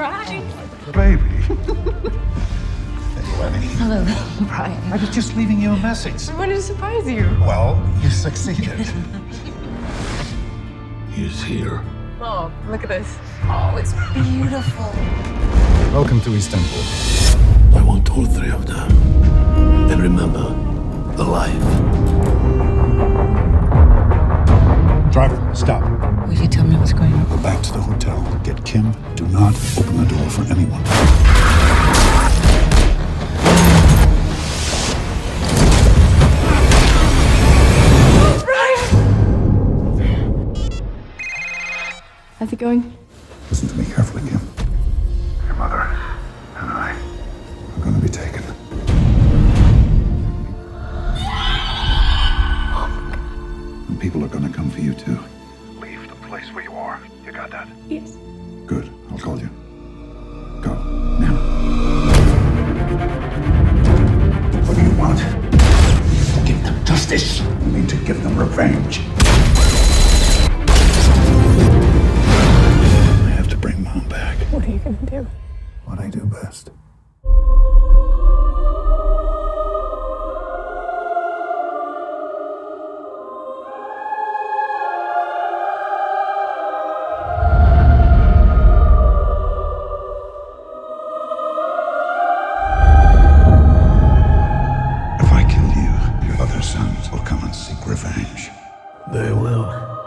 baby. Hello, Bryan. I was just leaving you a message. I wanted to surprise you. Well, you succeeded. He's here. Oh, look at this. Oh, it's beautiful. Welcome to Istanbul. I want all three of them. And remember, the life. Driver, stop. Will you tell me what's going on? Go back to the hotel. Get Kim. Do not open the door for anyone. How's it going? Listen to me carefully, Kim. Your mother and I are going to be taken. And people are going to come for you too. Leave place where you are. You got that? Yes. Good. I'll call you. Go. Now. What do you want? To Give them justice. I need to give them revenge. I have to bring Mom back. What are you gonna do? What I do best. Revenge. They will.